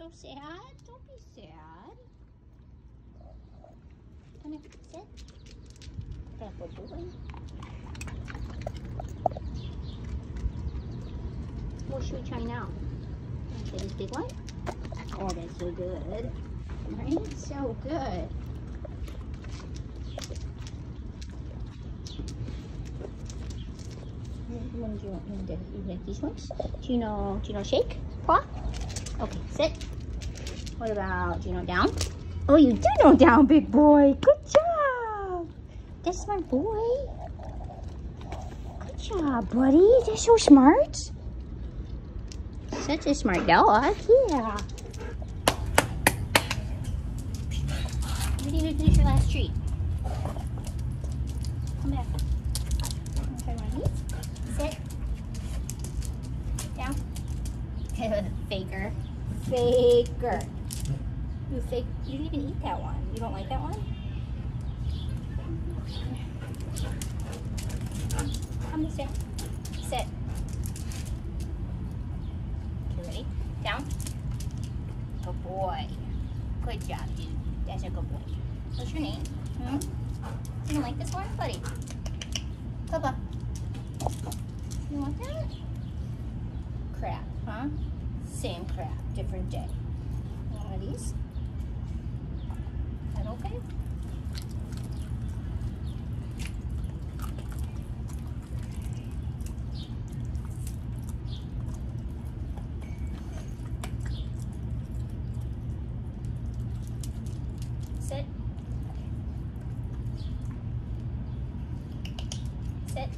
so sad. Don't be sad. Come here, sit. Good boy. What should we try now? Okay, this big one? Oh, that's so good. Right? So good. Do you want me to You like these ones? Do you know, do you know shake? Paw? Okay, sit. What about, you know down? Oh, you do know down, big boy. Good job. That's my boy. Good job, buddy. That's so smart. Such a smart dog. Yeah. Ready to finish your last treat? Come back. Sit. Down. Faker. Faker. You fake. You didn't even eat that one. You don't like that one? Come this. Sit. Okay, ready? Down. Good boy. Good job, dude. That's a good boy. What's your name? Hmm? You don't like this one, buddy? Bubba. You want that? Crap, huh? Same crap, different day. One of these? Is that okay? Sit. Sit.